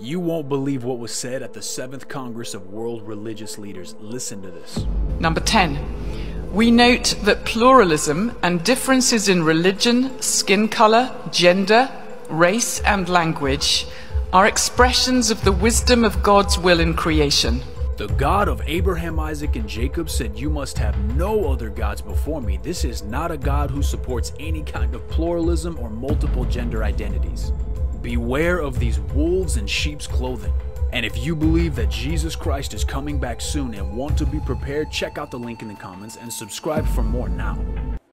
You won't believe what was said at the 7th Congress of World Religious Leaders. Listen to this. Number 10. We note that pluralism and differences in religion, skin color, gender, race, and language are expressions of the wisdom of God's will in creation. The God of Abraham, Isaac, and Jacob said, You must have no other gods before me. This is not a God who supports any kind of pluralism or multiple gender identities. Beware of these wolves in sheep's clothing. And if you believe that Jesus Christ is coming back soon and want to be prepared, check out the link in the comments and subscribe for more now.